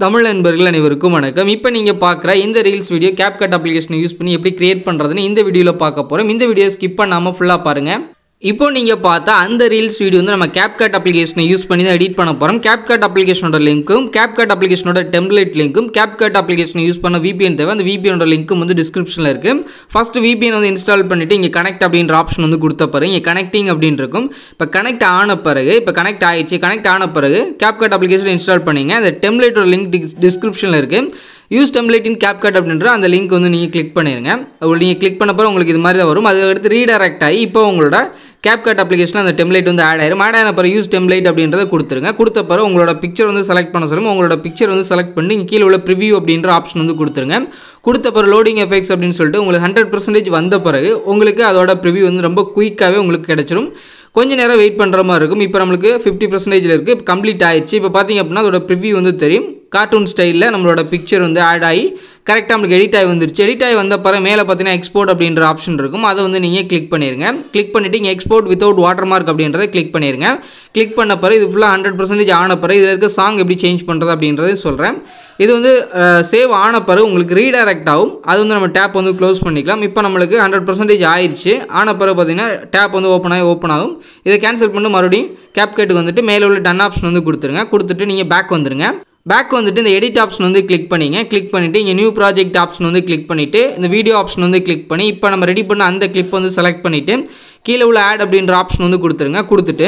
தமிழ் நண்பர்கள் அனைவருக்கும் வணக்கம். இப்போ நீங்கள் பார்க்குற இந்த ரீல்ஸ் வீடியோ கேப்கட் அப்ளிகேஷனை யூஸ் பண்ணி எப்படி கிரியேட் பண்ணுறதுன்னு இந்த வீடியோவில் பார்க்க போகிறோம் இந்த வீடியோ ஸ்கிப் பண்ணாமல் ஃபுல்லாக பாருங்கள் இப்போ நீங்கள் பார்த்தா அந்த ரீல்ஸ் வீடியோ வந்து நம்ம கேப்கட் அப்ளிகேஷனை யூஸ் பண்ணி தான் எடிட் பண்ண போகிறோம் கேப்கட் அப்ளிகேஷனோட லிங்க்கும் கேப்கட் அப்ளிகேஷனோட டெம்ப்ளேட் லிங்க்கும் கேப்கட் அப்ளிகேஷனை யூஸ் பண்ண விபிஎன் தேவை. அந்த விபிஎனோட லிங்க்கும் வந்து டிஸ்கிரிப்ஷனில் இருக்குது ஃபஸ்ட்டு விபிஎன் வந்து இன்ஸ்டால் பண்ணிவிட்டு இங்கே கனெக்ட் அப்படின்ற ஆப்ஷன் வந்து கொடுத்த பிறகு இங்கே கனெக்டிங் அப்படின்னு இருக்கும். இப்போ கனெக்ட் ஆன பிறகு இப்போ கனெக்ட் ஆயிடுச்சு. கனெக்ட் ஆன பிறகு கேப்கட் அப்ளிகேஷன் இன்ஸ்டால் பண்ணிங்க. அந்த டெம்ப்ளேட்டோட லிங்க் டிஸ்கிரிப்ஷனில் இருக்குது யூஸ் டெம்ப்ளேட் இன் கேப்கட் அப்படின்ற அந்த லிங்க் வந்து நீங்கள் கிளிக் பண்ணிடுங்க அது நீங்கள் கிளிக் பண்ண பிறகு உங்களுக்கு இது மாதிரி தான் வரும். அது அடுத்து ரீடைரக்ட் ஆகி இப்போ உங்களோட கேப்கட் அப்ளிகேஷன் அந்த டெம்ப்ளேட் வந்து ஆட் ஆயிரும் ஆட் ஆன பிறகு யூஸ் டெம்ப்ளேட் அப்படின்றத கொடுத்துருங்க. கொடுத்த பிறகு உங்களோட பிக்சர் வந்து செலக்ட் பண்ண சொல்லுங்கள் உங்களோட பிக்சர் வந்து செலக்ட் பண்ணி கீழே உள்ள ப்ரிவியூ அப்படின்ற ஆப்ஷன் வந்து கொடுத்துருங்க. கொடுத்த பிறகு லோடிங் எஃபெக்ட்ஸ் அப்படின்னு சொல்லிட்டு உங்களுக்கு ஹண்ட்ரட் பர்சன்டேஜ் வந்த பிறகு உங்களுக்கு அதோட ப்ரிவியூ வந்து ரொம்ப குயிக்காகவே உங்களுக்கு கிடைச்சிரும். கொஞ்ச நேரம் வெயிட் பண்ணுற மாதிரி இருக்கும். இப்போ நம்மளுக்கு ஃபிஃப்டி பர்சன்டேஜில் இருக்குது இப்போ கம்ப்ளீட் ஆயிடுச்சு. இப்போ பார்த்தீங்க அப்படின்னா அதோட ப்ரிவியூ வந்து தெரியும். கார்ட்டூன் ஸ்டைலில் நம்மளோட பிக்சர் வந்து ஆட் ஆகி கரெக்டாக நம்மளுக்கு எடிட் ஆகி வந்துருச்சு. எடிட் ஆகி வந்த பிறகு மேலே பார்த்தீங்கன்னா எக்ஸ்போர்ட் அப்படின்ற ஆப்ஷன் இருக்கும். அதை வந்து நீங்கள் கிளிக் பண்ணிடுங்க கிளிக் பண்ணிவிட்டு இங்கே எக்ஸ்போர்ட் வித்தவுட் வாட்டர் மார்க் அப்படின்றத கிளிக் பண்ணிடுங்க கிளிக் பண்ண பிறகு இது ஃபுல்லாக ஹண்ட்ரட் பர்சன்டேஜ் ஆன பிறகு இதில் இருக்க சாங் எப்படி சேஞ்ச் பண்ணுறது அப்படின்றத சொல்கிறேன் இது வந்து சேவ் ஆன பிறகு உங்களுக்கு ரீடைரக்ட் ஆகும். அது வந்து நம்ம டேப் வந்து க்ளோஸ் பண்ணிக்கலாம். இப்போ நம்மளுக்கு ஹண்ட்ரட் பர்சன்டேஜ் ஆயிடுச்சு ஆன பிறகு பார்த்தீங்கன்னா டேப் வந்து ஓப்பன் ஆகி ஓப்பன் ஆகும். இதை கேன்சல் பண்ணி மறுபடியும் கேப்கட்டுக்கு வந்துட்டு மேலே உள்ள டன் ஆப்ஷன் வந்து கொடுத்துருங்க. கொடுத்துட்டு நீங்கள் பேக் வந்துடுங்க பேக் வந்துட்டு இந்த எடிட் ஆப்ஷன் வந்து கிளிக் பண்ணிங்க. கிளிக் பண்ணிவிட்டு இங்கே நியூ ப்ராஜெக்ட் ஆப்ஷன் வந்து கிளிக் பண்ணிவிட்டு இந்த வீடியோ ஆப்ஷன் வந்து கிளிக் பண்ணி இப்போ நம்ம ரெடி பண்ண அந்த கிளிப் வந்து செலக்ட் பண்ணிவிட்டு கீழே உள்ள ஆட் அப்படின்ற ஆப்ஷன் வந்து கொடுத்துருங்க. கொடுத்துட்டு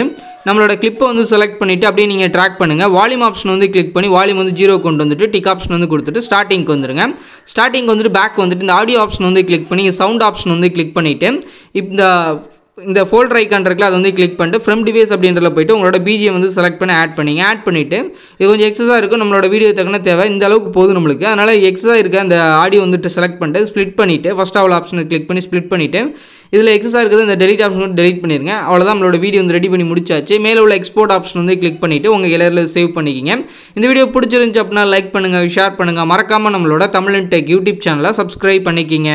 நம்மளோட கிளிப்பை வந்து செலக்ட் பண்ணிவிட்டு அப்படியே நீங்கள் ட்ராக் பண்ணுங்கள் வால்யூம் ஆப்ஷன் வந்து கிளிக் பண்ணி வால்யூம் வந்து ஜீரோ கொண்டு வந்துட்டு டிக் ஆப்ஷன் வந்து கொடுத்துட்டு ஸ்டார்டிங்க்கு வந்துருங்க. ஸ்டார்டிங் வந்துட்டு பேக் வந்துட்டு இந்த ஆடியோ ஆப்ஷன் வந்து கிளிக் பண்ணி சவுண்ட் ஆப்ஷன் வந்து கிளிக் பண்ணிவிட்டு இந்த இந்த ஃபோல்டர் ஐக்கான் இருக்குல்ல அதை வந்து கிளிக் பண்ணிட்டு ஃப்ரம் டிவைஸ் அப்படின்றத போய்ட்டு உங்களோட பிஜிஎம் வந்து செலக்ட் பண்ணி ஆட் பண்ணிங்க. ஆட் பண்ணிவிட்டு இது கொஞ்சம் எக்ஸஸாக இருக்கும் நம்மளோட வீடியோ தக்கன தேவை. இந்த அளவுக்கு போதும் நம்மளுக்கு. அதனால் எக்ஸஸாக இருக்க அந்த ஆடியோ வந்துட்டு செலக்ட் பண்ணிட்டு ஸ்ப்ளிட் பண்ணிவிட்டு ஃபஸ்ட் அவ்வளோ ஆப்ஷனை கிளிக் பண்ணி ஸ்ப்ளிட் பண்ணிவிட்டு இதில் எக்ஸஸாக இருக்கிறது இந்த டெலிட் ஆப்ஷன் வந்து டெலிட் பண்ணிருங்க. அவ்வளோதான் நம்மளோட வீடியோ வந்து ரெடி பண்ணி முடிச்சாச்சு. மேலே உள்ள எக்ஸ்போர்ட் ஆப்ஷன் வந்து கிளிக் பண்ணிவிட்டு உங்கள் எல்லாரில் சேவ் பண்ணிக்கிங்க. இந்த வீடியோ பிடிச்சிருந்துச்சு அப்படின்னா லைக் பண்ணுங்கள் ஷேர் பண்ணுங்கள் மறக்காமல் நம்மளோட தமிழ் டெக் யூடியூப் சேனலை சப்ஸ்கிரைப் பண்ணிக்கிங்க.